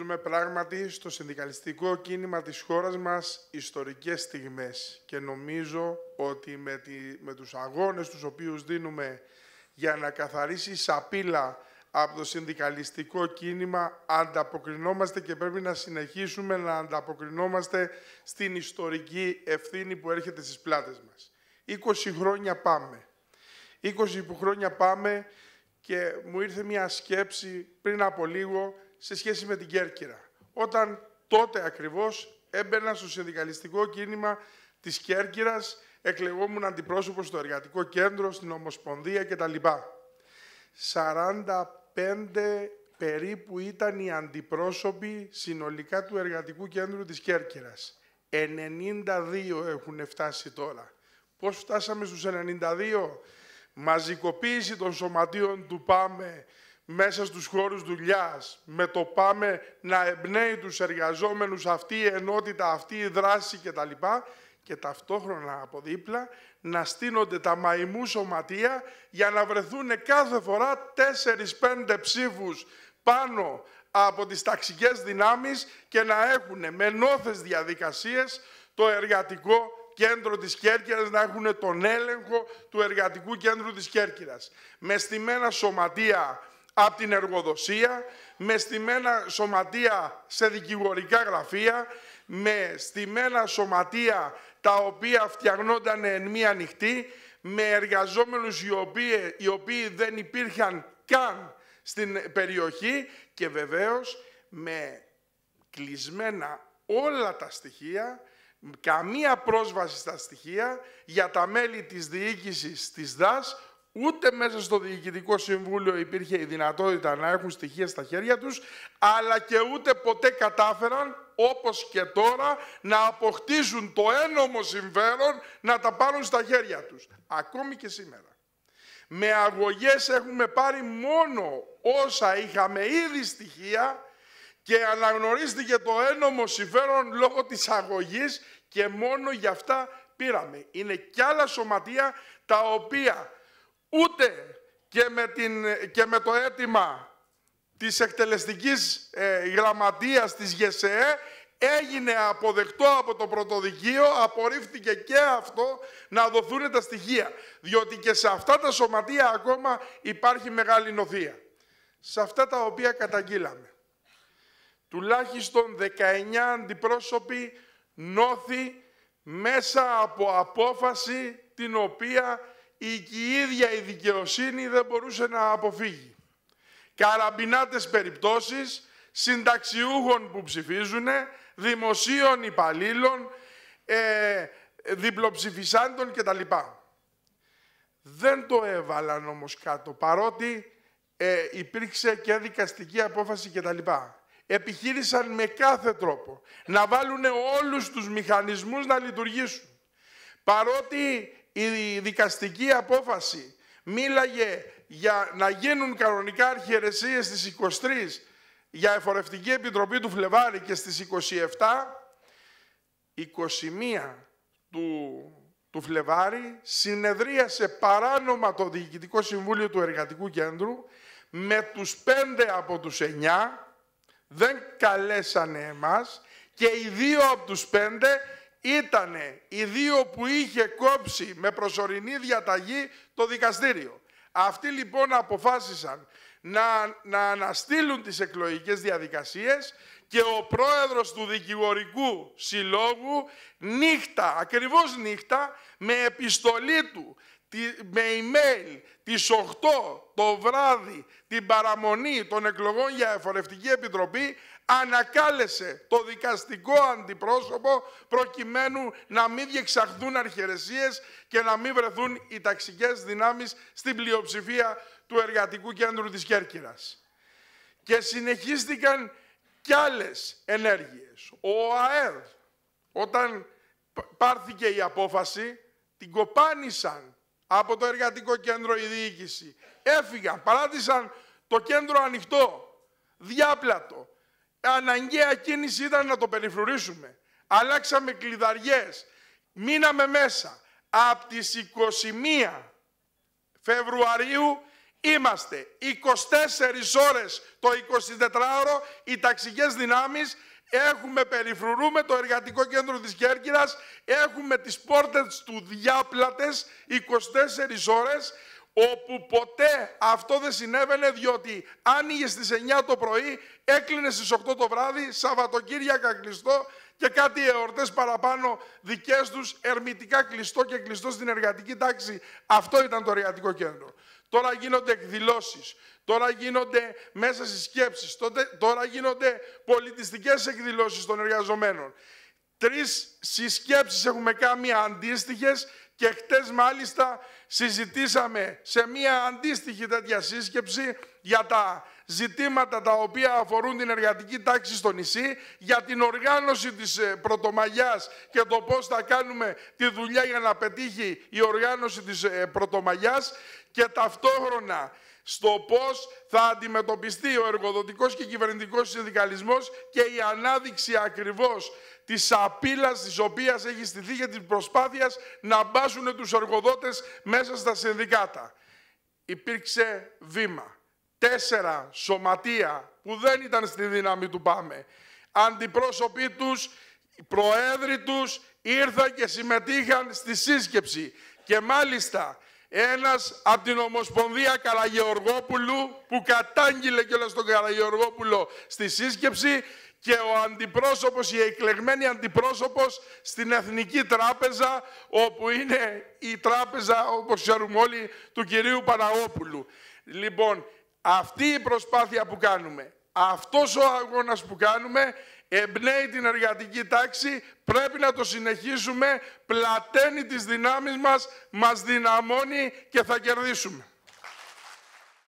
Ζούμε πράγματι στο συνδικαλιστικό κίνημα της χώρας μας ιστορικές στιγμές και νομίζω ότι με, τη, με τους αγώνες τους οποίους δίνουμε για να καθαρίσει η σαπίλα από το συνδικαλιστικό κίνημα ανταποκρινόμαστε και πρέπει να συνεχίσουμε να ανταποκρινόμαστε στην ιστορική ευθύνη που έρχεται στις πλάτες μας. 20 χρόνια πάμε. 20 χρόνια πάμε και μου ήρθε μια σκέψη πριν από λίγο σε σχέση με την Κέρκυρα. Όταν τότε ακριβώς έμπαινα στο συνδικαλιστικό κίνημα της Κέρκυρας, εκλεγόμουν αντιπρόσωπος στο Εργατικό Κέντρο, στην Ομοσπονδία κτλ. 45 περίπου ήταν οι αντιπρόσωποι συνολικά του Εργατικού Κέντρου της Κέρκυρας. 92 έχουν φτάσει τώρα. Πώς φτάσαμε στους 92? Μαζικοποίηση των σωματείων του ΠΑΜΕ μέσα στους χώρους δουλειάς, με το πάμε να εμπνέει τους εργαζόμενους αυτή η ενότητα, αυτή η δράση κτλ. Και ταυτόχρονα από δίπλα να στείνονται τα μαϊμού σωματεία για να βρεθούν κάθε φορά 4-5 ψήφους πάνω από τις ταξικές δυνάμεις και να έχουν με νόθες διαδικασίες το εργατικό κέντρο της Κέρκυρας να έχουν τον έλεγχο του εργατικού κέντρου της Κέρκυρας. Με στημένα σωματεία από την εργοδοσία, με στημένα σωματεία σε δικηγορικά γραφεία, με στημένα σωματεία τα οποία φτιαγνόταν εν μία νυχτή, με εργαζόμενους οι οποίοι, οι οποίοι δεν υπήρχαν καν στην περιοχή και βεβαίως με κλεισμένα όλα τα στοιχεία, καμία πρόσβαση στα στοιχεία για τα μέλη της διοίκησης της ΔΑΣ, Ούτε μέσα στο Διοικητικό Συμβούλιο υπήρχε η δυνατότητα να έχουν στοιχεία στα χέρια τους, αλλά και ούτε ποτέ κατάφεραν, όπως και τώρα, να αποκτήσουν το ένομο συμφέρον να τα πάρουν στα χέρια τους. Ακόμη και σήμερα. Με αγωγές έχουμε πάρει μόνο όσα είχαμε ήδη στοιχεία και αναγνωρίστηκε το ένομο συμφέρον λόγω της αγωγής και μόνο γι' αυτά πήραμε. Είναι κι άλλα σωματεία τα οποία ούτε και με, την, και με το αίτημα της εκτελεστικής ε, γραμματείας της ΓΕΣΕΕ έγινε αποδεκτό από το πρωτοδικείο, απορρίφθηκε και αυτό να δοθούν τα στοιχεία. Διότι και σε αυτά τα σωματεία ακόμα υπάρχει μεγάλη νοθεία. Σε αυτά τα οποία καταγγείλαμε. Τουλάχιστον 19 αντιπρόσωποι νόθη μέσα από απόφαση την οποία η, η ίδια η δικαιοσύνη δεν μπορούσε να αποφύγει. Καραμπινάτες περιπτώσεις συνταξιούχων που ψηφίζουν, δημοσίων υπαλλήλων, ε, διπλοψηφισάντων κτλ. Δεν το έβαλαν όμως κάτω, παρότι ε, υπήρξε και δικαστική απόφαση κτλ. Επιχείρησαν με κάθε τρόπο να βάλουν όλους τους μηχανισμούς να λειτουργήσουν. Παρότι η δικαστική απόφαση μίλαγε για να γίνουν κανονικά αρχιερεσίες στις 23 για εφορευτική επιτροπή του Φλεβάρη και στις 27, 21 του, του Φλεβάρη συνεδρίασε παράνομα το Διοικητικό Συμβούλιο του Εργατικού Κέντρου με τους πέντε από τους εννιά, δεν καλέσανε εμάς και οι δύο από τους πέντε ήταν οι δύο που είχε κόψει με προσωρινή διαταγή το δικαστήριο. Αυτοί λοιπόν αποφάσισαν να, να αναστείλουν τις εκλογικές διαδικασίες και ο πρόεδρος του δικηγορικού συλλόγου νύχτα, ακριβώς νύχτα, με επιστολή του, με email τις 8 το βράδυ την παραμονή των εκλογών για εφορευτική επιτροπή ανακάλεσε το δικαστικό αντιπρόσωπο προκειμένου να μην διεξαχθούν αρχαιρεσίες και να μην βρεθούν οι ταξικές δυνάμεις στην πλειοψηφία του Εργατικού Κέντρου της Κέρκυρας. Και συνεχίστηκαν κι άλλες ενέργειες. Ο ΑΕΡ, όταν πάρθηκε η απόφαση, την κοπάνησαν από το Εργατικό Κέντρο η διοίκηση. Έφυγαν, παράτησαν το κέντρο ανοιχτό, διάπλατο αναγκαία κίνηση ήταν να το περιφρουρήσουμε. Αλλάξαμε κλειδαριές. Μείναμε μέσα. Από τις 21 Φεβρουαρίου Είμαστε 24 ώρες το 24ωρο οι ταξικές δυνάμεις έχουμε περιφρουρούμε το εργατικό κέντρο της Κέρκυρας, έχουμε τις πόρτες του διάπλατες 24 ώρες, όπου ποτέ αυτό δεν συνέβαινε διότι άνοιγε στις 9 το πρωί, έκλεινε στις 8 το βράδυ, Σαββατοκύριακα κλειστό και κάτι εορτές παραπάνω δικές τους, ερμητικά κλειστό και κλειστό στην εργατική τάξη. Αυτό ήταν το εργατικό κέντρο. Τώρα γίνονται εκδηλώσεις, τώρα γίνονται μέσα στις σκέψεις, τώρα γίνονται πολιτιστικές εκδηλώσεις των εργαζομένων. Τρεις συσκέψεις έχουμε κάνει αντίστοιχες και χτες μάλιστα συζητήσαμε σε μία αντίστοιχη τέτοια σύσκεψη για τα ζητήματα τα οποία αφορούν την εργατική τάξη στο νησί, για την οργάνωση της ε, Πρωτομαγιάς και το πώς θα κάνουμε τη δουλειά για να πετύχει η οργάνωση της ε, Πρωτομαγιάς και ταυτόχρονα στο πώς θα αντιμετωπιστεί ο εργοδοτικός και κυβερνητικός συνδικαλισμός και η ανάδειξη ακριβώς της απειλής της οποίας έχει στηθεί για την προσπάθεια να μπάσουν τους εργοδότες μέσα στα συνδικάτα. Υπήρξε βήμα. Τέσσερα σωματεία που δεν ήταν στη δύναμη του ΠΑΜΕ. Αντιπρόσωποι τους, οι προέδροι τους ήρθαν και συμμετείχαν στη σύσκεψη. Και μάλιστα ένας από την Ομοσπονδία Καραγεωργόπουλου που κατάγγειλε κιόλας τον Καραγεωργόπουλο στη σύσκεψη και ο αντιπρόσωπος, η εκλεγμένη αντιπρόσωπος στην Εθνική Τράπεζα, όπου είναι η τράπεζα, όπως ξέρουμε όλοι, του κυρίου Παναγόπουλου. Λοιπόν, αυτή η προσπάθεια που κάνουμε, αυτός ο αγώνας που κάνουμε, εμπνέει την εργατική τάξη, πρέπει να το συνεχίσουμε, πλαταίνει τις δυνάμεις μας, μας δυναμώνει και θα κερδίσουμε.